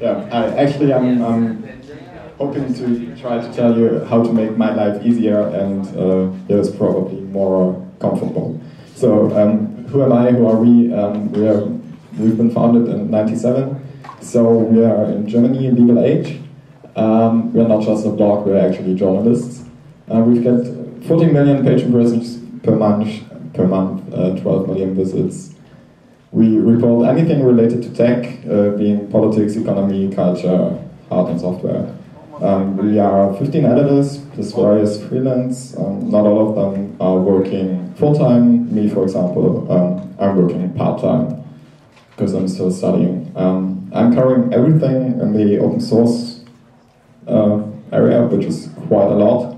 Yeah, I, actually, I'm, I'm hoping to try to tell you how to make my life easier and uh, yes, probably more comfortable. So, um, who am I? Who are we? Um, we are, we've been founded in '97. So we are in Germany, legal age. Um, we're not just a blog; we're actually journalists. Uh, we've got 14 million page impressions per month, per month, uh, 12 million visits we report anything related to tech, uh, being politics, economy, culture, art and software. Um, we are 15 editors, plus various freelance. Um, not all of them are working full-time. Me, for example, um, I'm working part-time because I'm still studying. Um, I'm covering everything in the open source uh, area, which is quite a lot,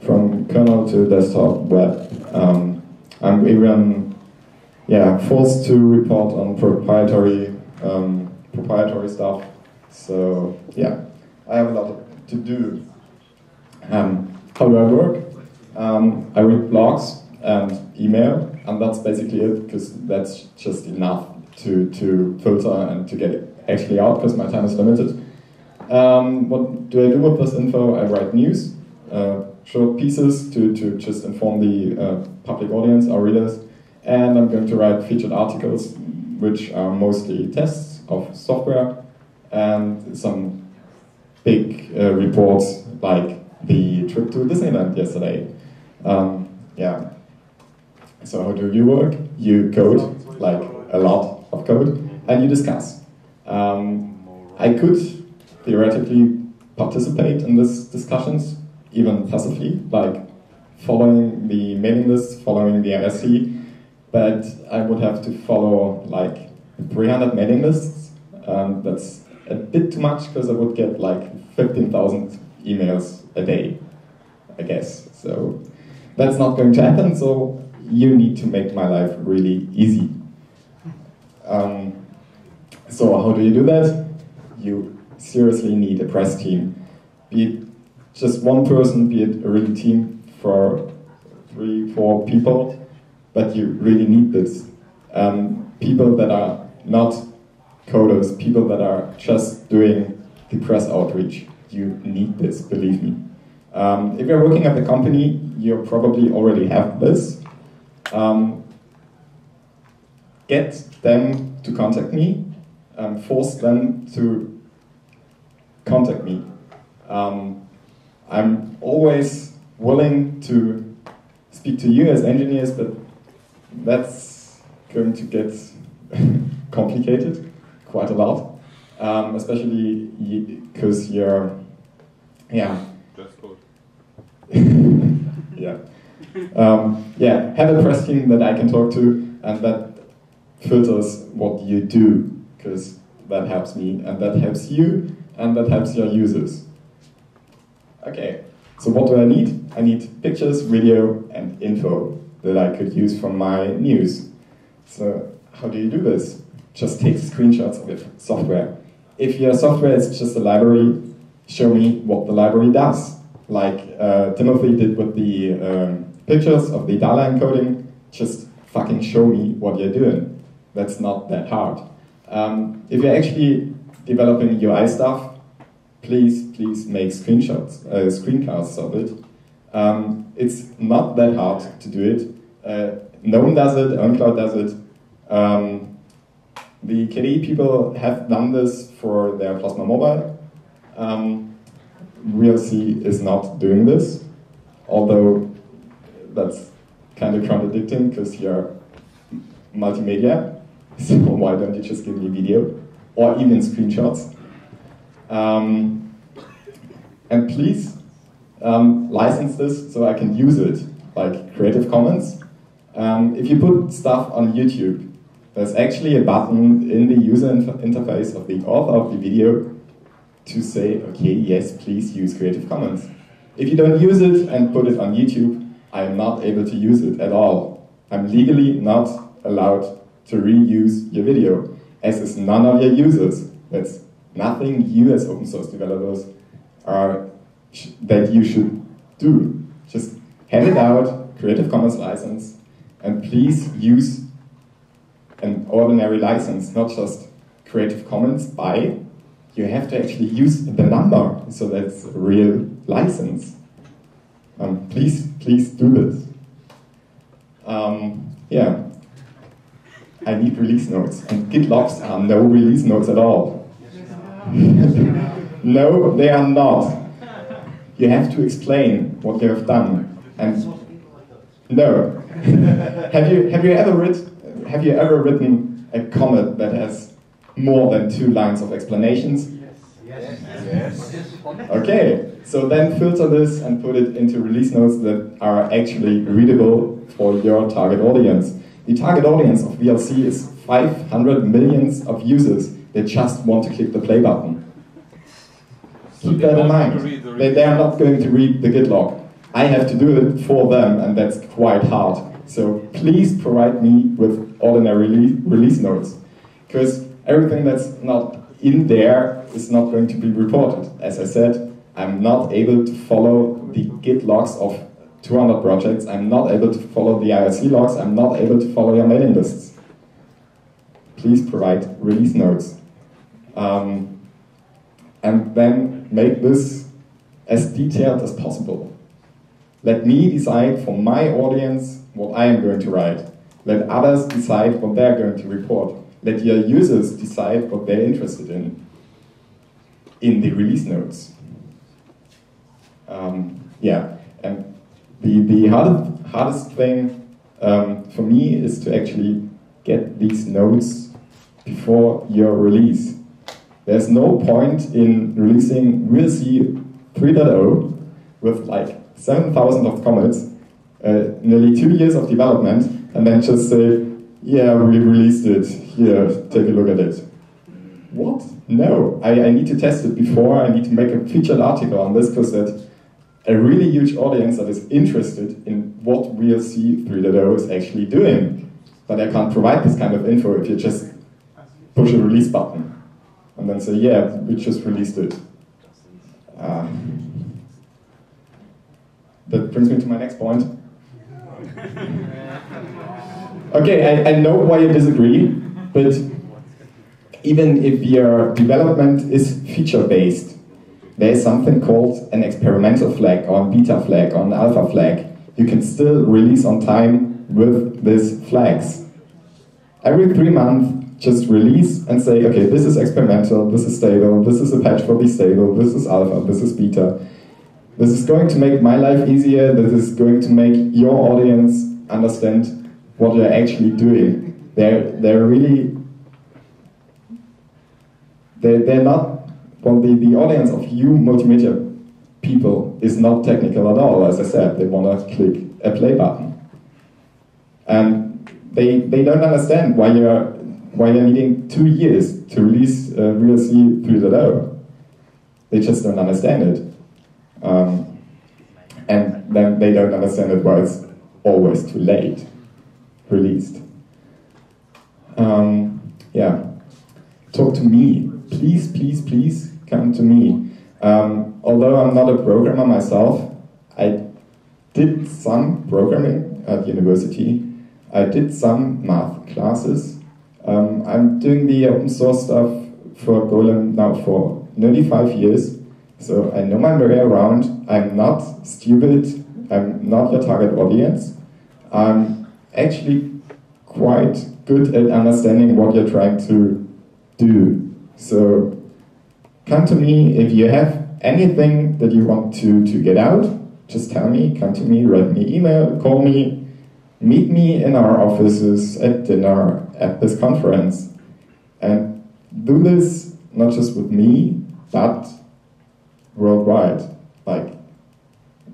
from kernel to desktop, web. Um, I'm even yeah, forced to report on proprietary um, proprietary stuff. So yeah, I have a lot to do. Um, how do I work? Um, I read blogs and email, and that's basically it because that's just enough to to filter and to get it actually out because my time is limited. Um, what do I do with this info? I write news, uh, short pieces to, to just inform the uh, public audience, our readers, and I'm going to write featured articles, which are mostly tests of software and some big uh, reports like the trip to Disneyland yesterday. Um, yeah. So how do you work? You code, like a lot of code, and you discuss. Um, I could theoretically participate in these discussions, even passively, like following the mailing list, following the RSC, but I would have to follow like 300 mailing lists. Um, that's a bit too much because I would get like 15,000 emails a day, I guess. So that's not going to happen, so you need to make my life really easy. Um, so how do you do that? You seriously need a press team. Be it just one person, be it a real team for three, four people, but you really need this. Um, people that are not coders, people that are just doing the press outreach, you need this, believe me. Um, if you're working at the company, you probably already have this. Um, get them to contact me, um, force them to contact me. Um, I'm always willing to speak to you as engineers, but that's going to get complicated quite a lot, um, especially because you're, yeah. Just code. yeah. Um, yeah, have a press team that I can talk to and that filters what you do because that helps me and that helps you and that helps your users. Okay, so what do I need? I need pictures, video, and info that I could use from my news. So how do you do this? Just take screenshots of your software. If your software is just a library, show me what the library does. Like uh, Timothy did with the um, pictures of the Daala encoding, just fucking show me what you're doing. That's not that hard. Um, if you're actually developing UI stuff, please, please make screenshots, uh, screencasts of it. Um, it's not that hard to do it. Uh, does it, OwnCloud does it. Um, the KDE people have done this for their Plasma Mobile. Um, VLC is not doing this, although that's kind of contradicting because you're multimedia, so why don't you just give me video or even screenshots? Um, and please um, license this so I can use it, like Creative Commons. Um, if you put stuff on YouTube, there's actually a button in the user interface of the author of the video to say, okay, yes, please use Creative Commons. If you don't use it and put it on YouTube, I am not able to use it at all. I'm legally not allowed to reuse your video, as is none of your users. That's nothing you as open source developers are that you should do. Just hand it out, Creative Commons license, and please use an ordinary license, not just Creative Commons by, you have to actually use the number, so that's a real license. Um, please, please do this. Um, yeah, I need release notes, and Git logs are no release notes at all. no, they are not. You have to explain what you have done, and no. have you have you ever written have you ever written a commit that has more than two lines of explanations? Yes. Yes. Yes. Okay, so then filter this and put it into release notes that are actually readable for your target audience. The target audience of VLC is 500 millions of users that just want to click the play button. So Keep that in mind. have read the They, they are not going to read the Git log. I have to do it for them, and that's quite hard. So please provide me with ordinary release notes, because everything that's not in there is not going to be reported. As I said, I'm not able to follow the Git logs of 200 projects. I'm not able to follow the IRC logs. I'm not able to follow your mailing lists. Please provide release notes. Um, and then make this as detailed as possible. Let me decide for my audience what I am going to write. Let others decide what they're going to report. Let your users decide what they're interested in in the release notes. Um, yeah, and the, the hardest, hardest thing um, for me is to actually get these notes before your release. There's no point in releasing VLC 3.0 with like 7,000 of commits, uh, nearly two years of development, and then just say, yeah, we released it, here, take a look at it. What? No, I, I need to test it before, I need to make a featured article on this because that a really huge audience that is interested in what VLC 3.0 is actually doing. But I can't provide this kind of info if you just push a release button and then say, yeah, we just released it. Uh, that brings me to my next point. Okay, I, I know why you disagree, but even if your development is feature based, there is something called an experimental flag or a beta flag or an alpha flag. You can still release on time with these flags. Every three months, just release and say, okay, this is experimental, this is stable, this is a patch for be stable, this is alpha, this is beta. This is going to make my life easier, this is going to make your audience understand what you're actually doing. They're, they're really, they're, they're not, well, the, the audience of you multimedia people is not technical at all, as I said, they want to click a play button. And they, they don't understand why you're, why you're needing two years to release uh, VLC 3.0. They just don't understand it. Um, and then they don't understand it why it's always too late released. Um, yeah, talk to me. Please, please, please come to me. Um, although I'm not a programmer myself, I did some programming at university. I did some math classes. Um, I'm doing the open source stuff for Golem now for nearly five years. So I know my way around. I'm not stupid. I'm not your target audience. I'm actually quite good at understanding what you're trying to do. So come to me if you have anything that you want to, to get out. Just tell me, come to me, write me email, call me, meet me in our offices at dinner at this conference. And do this not just with me, but worldwide. Like,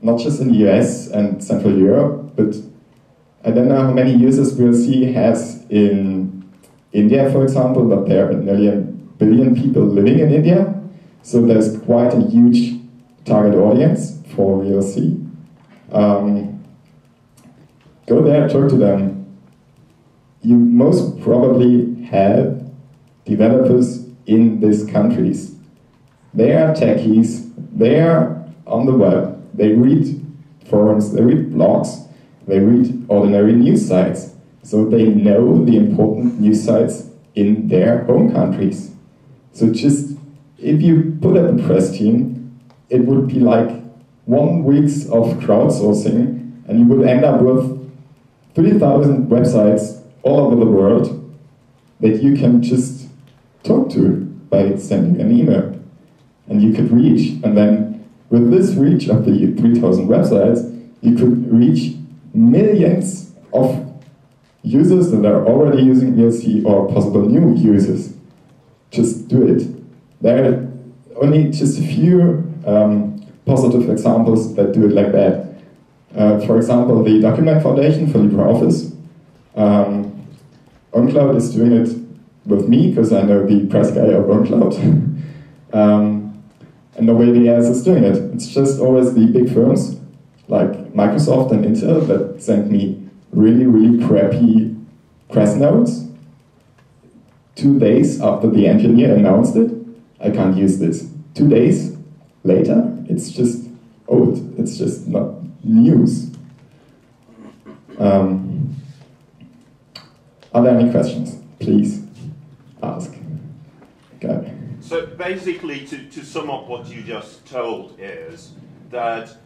not just in the US and Central Europe, but I don't know how many users VLC has in India, for example, but there are nearly a billion people living in India. So there's quite a huge target audience for VLC. Um, go there, talk to them. You most probably have developers in these countries. They are techies, they are on the web, they read forums, they read blogs, they read ordinary news sites. So they know the important news sites in their home countries. So just if you put up a press team, it would be like one week's of crowdsourcing, and you would end up with 3,000 websites all over the world that you can just talk to by sending an email. And you could reach, and then with this reach of the 3,000 websites, you could reach millions of users that are already using VLC or possible new users. Just do it. There are only just a few um, positive examples that do it like that. Uh, for example, the Document Foundation for LibreOffice. Um, OwnCloud is doing it with me because I know the press guy of OwnCloud. um, and the way the else is doing it. It's just always the big firms like Microsoft and Intel that send me really, really crappy press notes. Two days after the engineer announced it, I can't use this. Two days later, it's just old. It's just not news. Um, are there any questions? Please ask. So basically, to, to sum up what you just told is that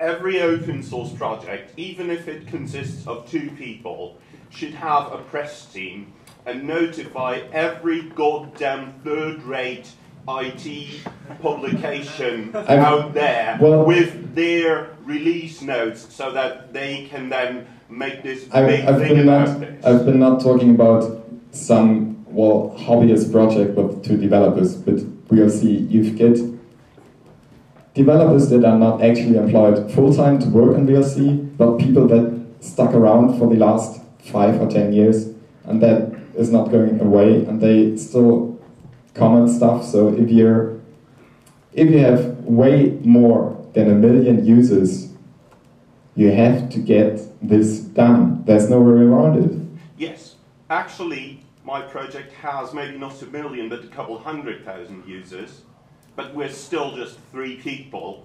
every open source project, even if it consists of two people, should have a press team and notify every goddamn third rate IT publication I'm, out there well, with their release notes so that they can then make this I've, big I've thing been about not, this. I've been not talking about some well hobbyist project with two developers, but we'll see. You get developers that are not actually employed full time to work on VLC, but people that stuck around for the last five or ten years, and that is not going away, and they still comment stuff. So if you're if you have way more than a million users, you have to get this done. There's no way around it. Yes, actually, my project has maybe not a million, but a couple hundred thousand users, but we're still just three people.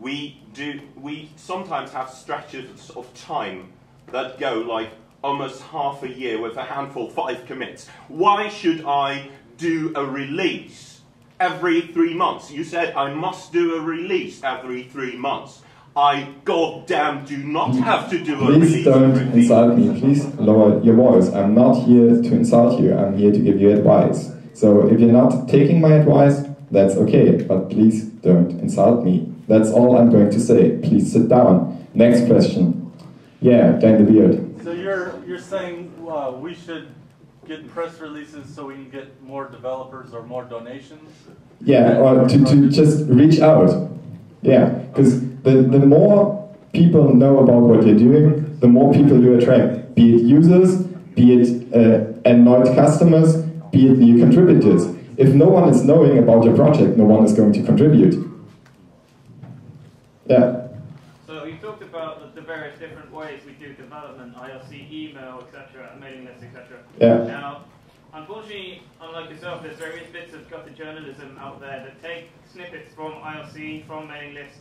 We do. We sometimes have stretches of time that go like almost half a year with a handful, five commits. Why should I do a release every three months? You said I must do a release every three months. I goddamn do not have to do a Please don't every insult me. Please lower your voice. I'm not here to insult you. I'm here to give you advice. So if you're not taking my advice, that's okay. But please don't insult me. That's all I'm going to say. Please sit down. Next question. Yeah, Dan the Beard. So you're you're saying uh, we should get press releases so we can get more developers or more donations? Yeah, or to, to just reach out. Yeah, because the, the more people know about what you're doing, the more people you attract. Be it users, be it uh, annoyed customers, be it new contributors. If no one is knowing about your project, no one is going to contribute. Yeah. So you talked about the, the various different ways we do development, IRC, email, etc., mailing lists, etc. Yeah. Now, unfortunately, unlike yourself, there's various bits of gutter journalism out there that take snippets from IRC, from mailing lists,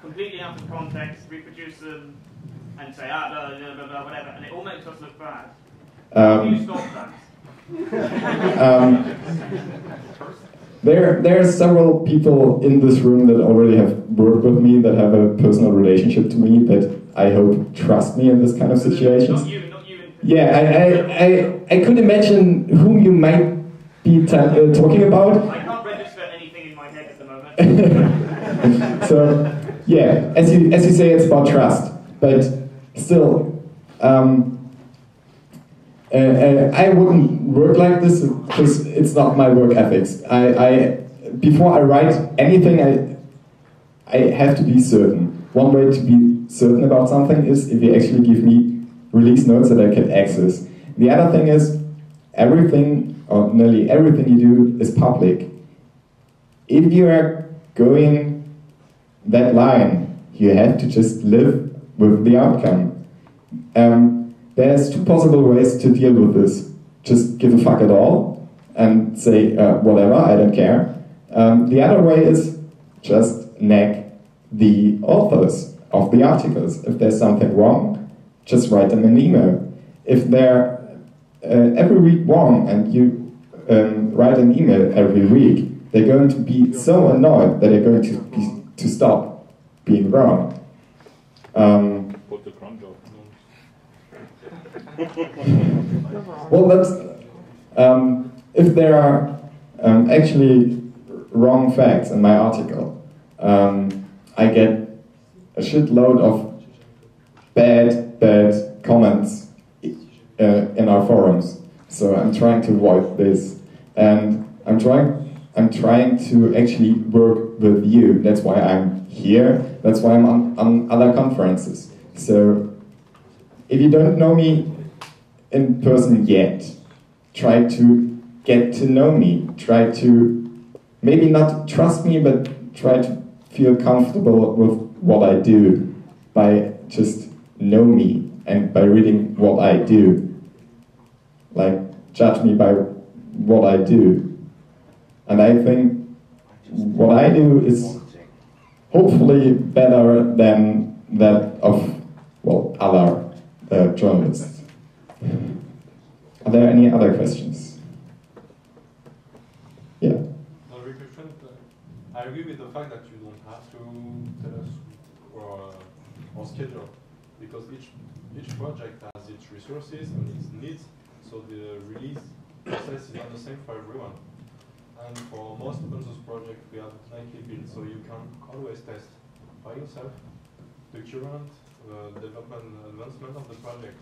completely out of context, reproduce them, and say, ah, blah, blah, blah, blah, whatever, and it all makes us look bad. Do you Um, stop that? um, there, there are several people in this room that already have worked with me, that have a personal relationship to me, that I hope trust me in this kind of situations. Yeah, I, I, I, I could imagine whom you might be uh, talking about. I can't register anything in my head at the moment. so, yeah, as you, as you say, it's about trust. But still, um, uh, uh, I wouldn't work like this because it's not my work ethics. I, I, before I write anything, I, I have to be certain. One way to be certain about something is if you actually give me release notes that I can access. The other thing is everything, or nearly everything you do is public. If you are going that line, you have to just live with the outcome. Um, there's two possible ways to deal with this. Just give a fuck at all and say, uh, whatever, I don't care. Um, the other way is just nag the authors of the articles. If there's something wrong, just write them an email. If they're uh, every week wrong and you um, write an email every week, they're going to be so annoyed that they're going to be, to stop being wrong. Um, Put the cron job. well, that's um, if there are um, actually wrong facts in my article, um, I get a shitload of bad, bad comments uh, in our forums. So I'm trying to avoid this, and I'm trying. I'm trying to actually work with you. That's why I'm here. That's why I'm on, on other conferences. So if you don't know me in person yet, try to get to know me. Try to maybe not trust me, but try to feel comfortable with what I do by just know me and by reading what I do. Like, judge me by what I do. And I think what I do is hopefully better than that of, well, other uh, journalists. Are there any other questions? Yeah. Uh, I agree with the fact that you don't have to tell us our, our schedule because each each project has its resources and its needs, so the release process is not the same for everyone. And for most open source projects, we have nightly builds, so you can always test by yourself the current uh, development advancement of the project.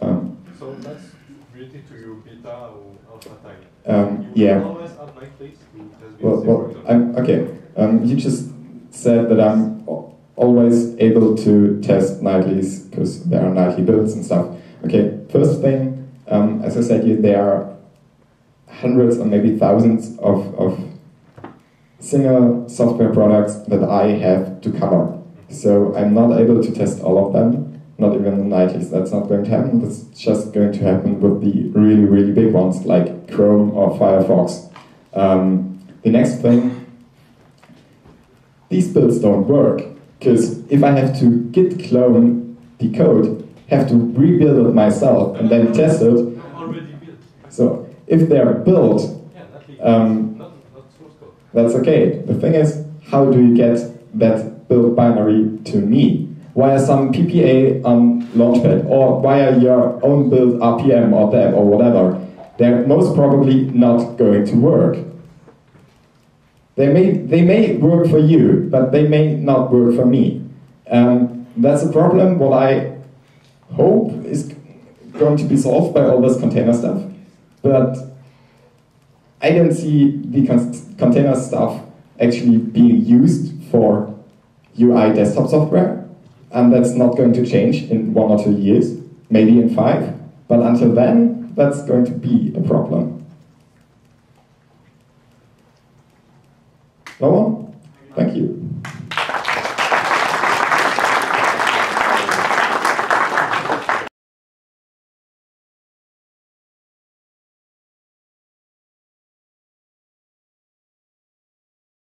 Um, So that's related to your beta or alpha time. Um, you yeah. always have nightly to test Well, well for example. I'm, okay. Um, you just said that I'm always able to test nightlies because there are nightly builds and stuff. Okay, first thing, um, as I said, you, there are hundreds or maybe thousands of, of single software products that I have to cover. So I'm not able to test all of them, not even the nightlies. That's not going to happen. That's just going to happen with the really, really big ones like Chrome or Firefox. Um, the next thing, these builds don't work because if I have to git clone the code, have to rebuild it myself and then test it. So if they're built. Um, that's okay. The thing is, how do you get that build binary to me? Via some PPA on Launchpad or via your own build RPM or deb or whatever. They're most probably not going to work. They may, they may work for you, but they may not work for me. Um, that's a problem. What I hope is going to be solved by all this container stuff. But I don't see the con- container stuff actually being used for UI desktop software, and that's not going to change in one or two years, maybe in five. But until then, that's going to be a problem. One? Thank you.